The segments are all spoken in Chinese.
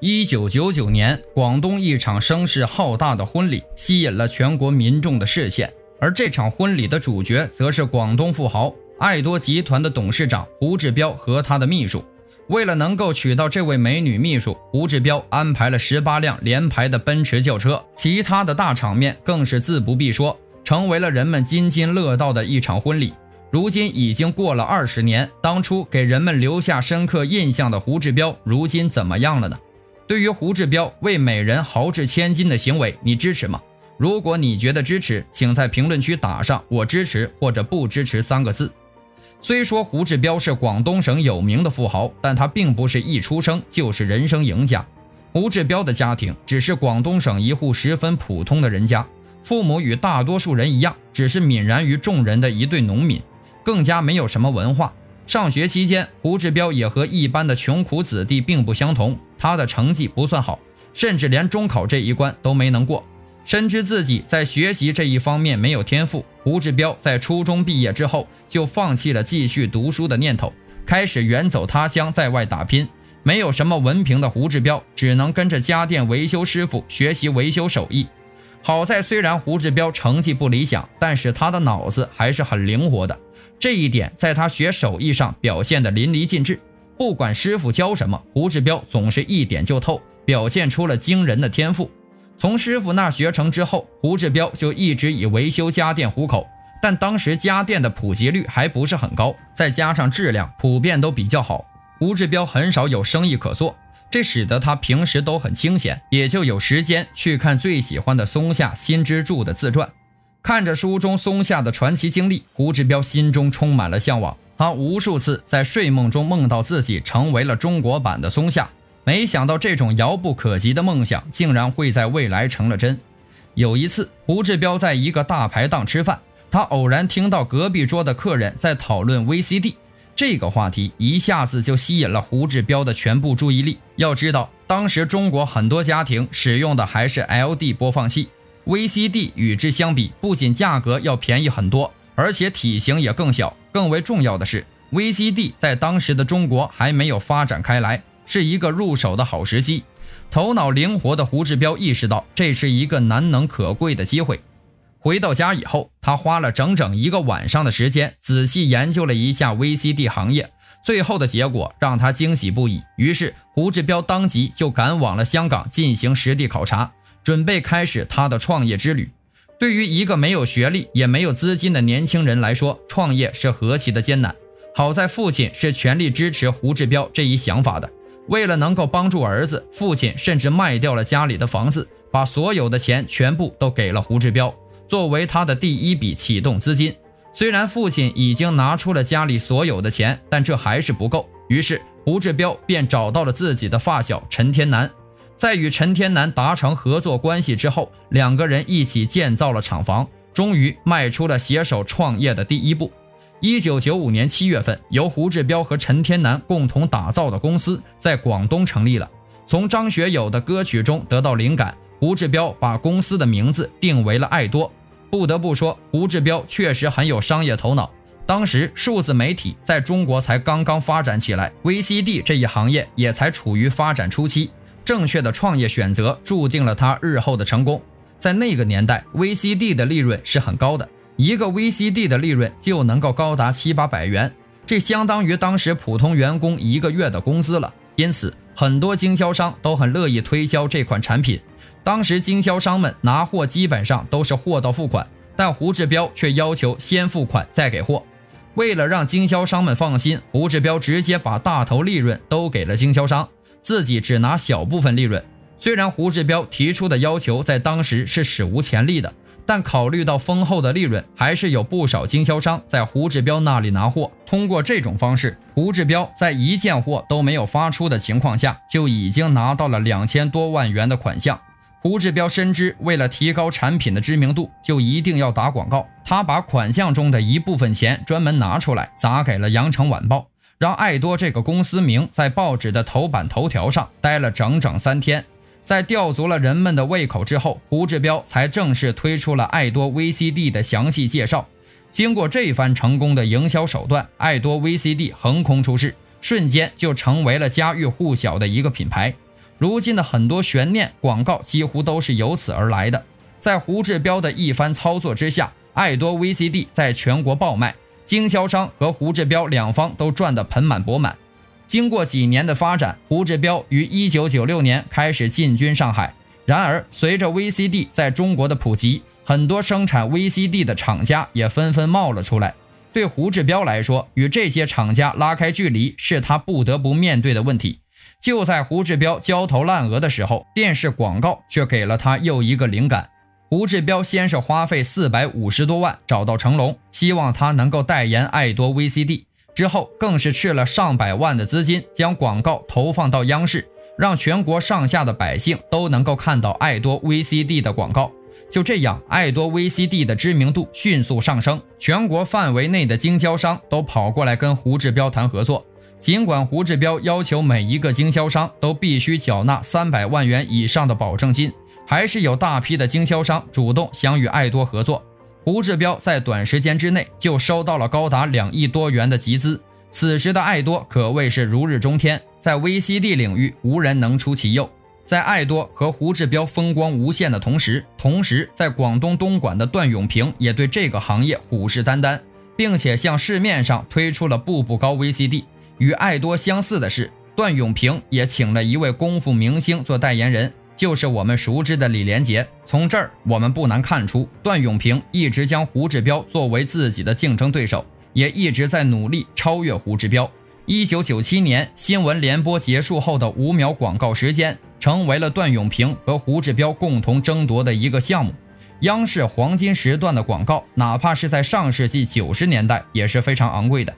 一九九九年，广东一场声势浩大的婚礼吸引了全国民众的视线，而这场婚礼的主角则是广东富豪爱多集团的董事长胡志标和他的秘书。为了能够娶到这位美女秘书，胡志标安排了十八辆连排的奔驰轿车，其他的大场面更是自不必说，成为了人们津津乐道的一场婚礼。如今已经过了二十年，当初给人们留下深刻印象的胡志标，如今怎么样了呢？对于胡志标为美人豪掷千金的行为，你支持吗？如果你觉得支持，请在评论区打上“我支持”或者“不支持”三个字。虽说胡志标是广东省有名的富豪，但他并不是一出生就是人生赢家。胡志标的家庭只是广东省一户十分普通的人家，父母与大多数人一样，只是泯然于众人的一对农民，更加没有什么文化。上学期间，胡志标也和一般的穷苦子弟并不相同。他的成绩不算好，甚至连中考这一关都没能过。深知自己在学习这一方面没有天赋，胡志标在初中毕业之后就放弃了继续读书的念头，开始远走他乡，在外打拼。没有什么文凭的胡志标，只能跟着家电维修师傅学习维修手艺。好在虽然胡志标成绩不理想，但是他的脑子还是很灵活的。这一点在他学手艺上表现得淋漓尽致。不管师傅教什么，胡志标总是一点就透，表现出了惊人的天赋。从师傅那学成之后，胡志标就一直以维修家电糊口。但当时家电的普及率还不是很高，再加上质量普遍都比较好，胡志标很少有生意可做。这使得他平时都很清闲，也就有时间去看最喜欢的松下新之助的自传。看着书中松下的传奇经历，胡志标心中充满了向往。他无数次在睡梦中梦到自己成为了中国版的松下，没想到这种遥不可及的梦想竟然会在未来成了真。有一次，胡志标在一个大排档吃饭，他偶然听到隔壁桌的客人在讨论 VCD。这个话题一下子就吸引了胡志标的全部注意力。要知道，当时中国很多家庭使用的还是 LD 播放器，VCD 与之相比，不仅价格要便宜很多，而且体型也更小。更为重要的是，VCD 在当时的中国还没有发展开来，是一个入手的好时机。头脑灵活的胡志标意识到，这是一个难能可贵的机会。回到家以后，他花了整整一个晚上的时间，仔细研究了一下 VCD 行业。最后的结果让他惊喜不已。于是，胡志标当即就赶往了香港进行实地考察，准备开始他的创业之旅。对于一个没有学历也没有资金的年轻人来说，创业是何其的艰难。好在父亲是全力支持胡志标这一想法的。为了能够帮助儿子，父亲甚至卖掉了家里的房子，把所有的钱全部都给了胡志标。作为他的第一笔启动资金，虽然父亲已经拿出了家里所有的钱，但这还是不够。于是胡志标便找到了自己的发小陈天南，在与陈天南达成合作关系之后，两个人一起建造了厂房，终于迈出了携手创业的第一步。一九九五年七月份，由胡志标和陈天南共同打造的公司在广东成立了。从张学友的歌曲中得到灵感，胡志标把公司的名字定为了爱多。不得不说，胡志标确实很有商业头脑。当时数字媒体在中国才刚刚发展起来，VCD 这一行业也才处于发展初期。正确的创业选择注定了他日后的成功。在那个年代，VCD 的利润是很高的，一个 VCD 的利润就能够高达七八百元，这相当于当时普通员工一个月的工资了。因此，很多经销商都很乐意推销这款产品。当时经销商们拿货基本上都是货到付款，但胡志标却要求先付款再给货。为了让经销商们放心，胡志标直接把大头利润都给了经销商，自己只拿小部分利润。虽然胡志标提出的要求在当时是史无前例的，但考虑到丰厚的利润，还是有不少经销商在胡志标那里拿货。通过这种方式，胡志标在一件货都没有发出的情况下，就已经拿到了两千多万元的款项。胡志标深知，为了提高产品的知名度，就一定要打广告。他把款项中的一部分钱专门拿出来砸给了《羊城晚报》，让爱多这个公司名在报纸的头版头条上待了整整三天。在吊足了人们的胃口之后，胡志标才正式推出了爱多 VCD 的详细介绍。经过这番成功的营销手段，爱多 VCD 横空出世，瞬间就成为了家喻户晓的一个品牌。如今的很多悬念广告几乎都是由此而来的。在胡志标的一番操作之下，爱多 VCD 在全国爆卖，经销商和胡志标两方都赚得盆满钵满。经过几年的发展，胡志标于1996年开始进军上海。然而，随着 VCD 在中国的普及，很多生产 VCD 的厂家也纷纷冒了出来。对胡志标来说，与这些厂家拉开距离是他不得不面对的问题。就在胡志标焦头烂额的时候，电视广告却给了他又一个灵感。胡志标先是花费四百五十多万找到成龙，希望他能够代言爱多 VCD。之后更是斥了上百万的资金，将广告投放到央视，让全国上下的百姓都能够看到爱多 VCD 的广告。就这样，爱多 VCD 的知名度迅速上升，全国范围内的经销商都跑过来跟胡志标谈合作。尽管胡志标要求每一个经销商都必须缴纳三百万元以上的保证金，还是有大批的经销商主动想与爱多合作。胡志标在短时间之内就收到了高达两亿多元的集资。此时的爱多可谓是如日中天，在 VCD 领域无人能出其右。在爱多和胡志标风光无限的同时，同时在广东东莞的段永平也对这个行业虎视眈眈，并且向市面上推出了步步高 VCD。与爱多相似的是，段永平也请了一位功夫明星做代言人，就是我们熟知的李连杰。从这儿我们不难看出，段永平一直将胡志标作为自己的竞争对手，也一直在努力超越胡志标。一九九七年新闻联播结束后的五秒广告时间，成为了段永平和胡志标共同争夺的一个项目。央视黄金时段的广告，哪怕是在上世纪九十年代也是非常昂贵的。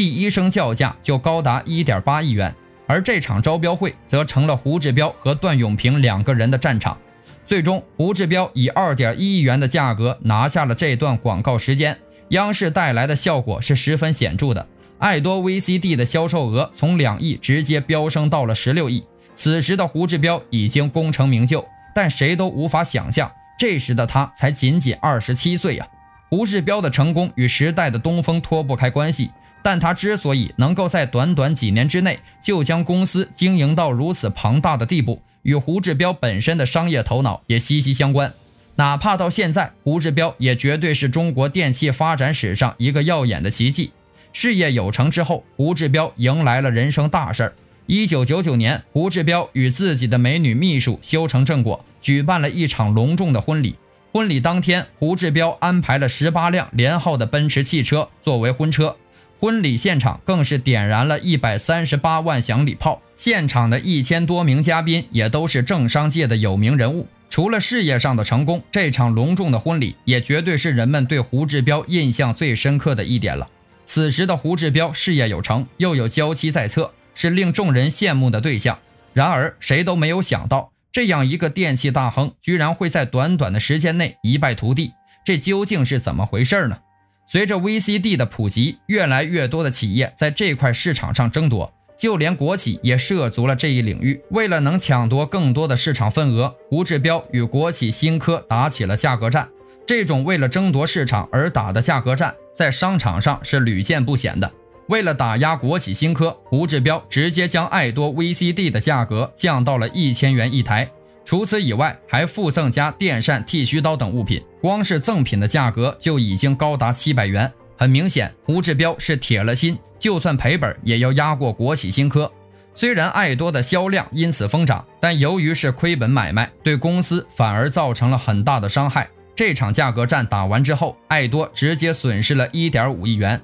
第一声叫价就高达一点八亿元，而这场招标会则成了胡志标和段永平两个人的战场。最终，胡志标以二点一亿元的价格拿下了这段广告时间。央视带来的效果是十分显著的，爱多 VCD 的销售额从两亿直接飙升到了十六亿。此时的胡志标已经功成名就，但谁都无法想象，这时的他才仅仅二十七岁呀。胡志标的成功与时代的东风脱不开关系。但他之所以能够在短短几年之内就将公司经营到如此庞大的地步，与胡志标本身的商业头脑也息息相关。哪怕到现在，胡志标也绝对是中国电器发展史上一个耀眼的奇迹。事业有成之后，胡志标迎来了人生大事儿。一九九九年，胡志标与自己的美女秘书修成正果，举办了一场隆重的婚礼。婚礼当天，胡志标安排了十八辆连号的奔驰汽车作为婚车。婚礼现场更是点燃了一百三十八万响礼炮，现场的一千多名嘉宾也都是政商界的有名人物。除了事业上的成功，这场隆重的婚礼也绝对是人们对胡志标印象最深刻的一点了。此时的胡志标事业有成，又有娇妻在侧，是令众人羡慕的对象。然而，谁都没有想到，这样一个电器大亨，居然会在短短的时间内一败涂地。这究竟是怎么回事呢？随着 VCD 的普及，越来越多的企业在这块市场上争夺，就连国企也涉足了这一领域。为了能抢夺更多的市场份额，胡志标与国企新科打起了价格战。这种为了争夺市场而打的价格战，在商场上是屡见不鲜的。为了打压国企新科，胡志标直接将爱多 VCD 的价格降到了一千元一台。除此以外，还附赠加电扇、剃须刀等物品，光是赠品的价格就已经高达七百元。很明显，胡志标是铁了心，就算赔本也要压过国企新科。虽然爱多的销量因此疯涨，但由于是亏本买卖，对公司反而造成了很大的伤害。这场价格战打完之后，爱多直接损失了一点五亿元。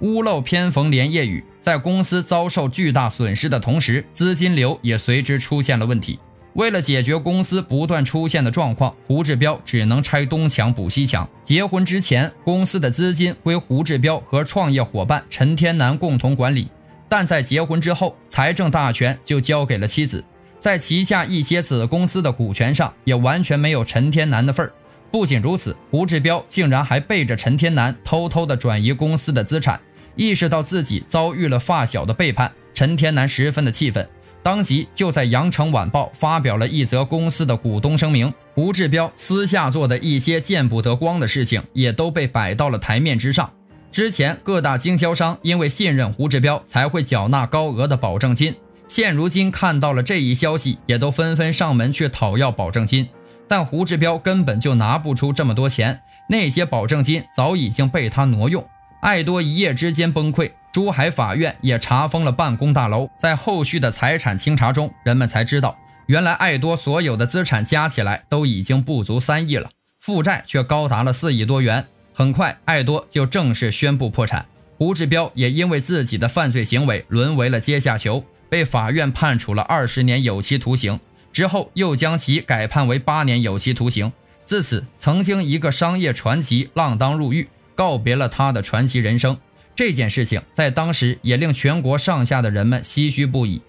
屋漏偏逢连夜雨，在公司遭受巨大损失的同时，资金流也随之出现了问题。为了解决公司不断出现的状况，胡志标只能拆东墙补西墙。结婚之前，公司的资金归胡志标和创业伙伴陈天南共同管理，但在结婚之后，财政大权就交给了妻子。在旗下一些子公司的股权上，也完全没有陈天南的份儿。不仅如此，胡志标竟然还背着陈天南偷偷的转移公司的资产。意识到自己遭遇了发小的背叛，陈天南十分的气愤。当即就在《羊城晚报》发表了一则公司的股东声明，胡志标私下做的一些见不得光的事情也都被摆到了台面之上。之前各大经销商因为信任胡志标，才会缴纳高额的保证金，现如今看到了这一消息，也都纷纷上门去讨要保证金。但胡志彪根本就拿不出这么多钱，那些保证金早已经被他挪用。爱多一夜之间崩溃，珠海法院也查封了办公大楼。在后续的财产清查中，人们才知道，原来爱多所有的资产加起来都已经不足三亿了，负债却高达了四亿多元。很快，爱多就正式宣布破产。胡志彪也因为自己的犯罪行为沦为了阶下囚，被法院判处了二十年有期徒刑，之后又将其改判为八年有期徒刑。自此，曾经一个商业传奇锒铛入狱，告别了他的传奇人生。这件事情在当时也令全国上下的人们唏嘘不已。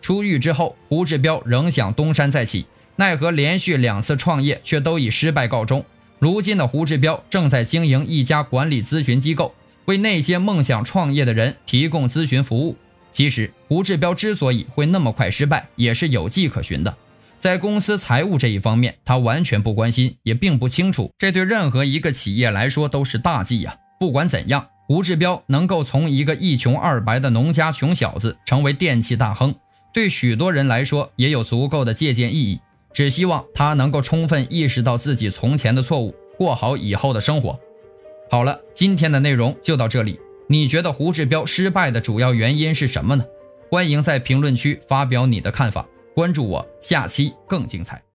出狱之后，胡志彪仍想东山再起，奈何连续两次创业却都以失败告终。如今的胡志彪正在经营一家管理咨询机构。为那些梦想创业的人提供咨询服务。其实，胡志彪之所以会那么快失败，也是有迹可循的。在公司财务这一方面，他完全不关心，也并不清楚。这对任何一个企业来说都是大忌呀。不管怎样，胡志彪能够从一个一穷二白的农家穷小子成为电器大亨，对许多人来说也有足够的借鉴意义。只希望他能够充分意识到自己从前的错误，过好以后的生活。好了，今天的内容就到这里。你觉得胡志彪失败的主要原因是什么呢？欢迎在评论区发表你的看法。关注我，下期更精彩。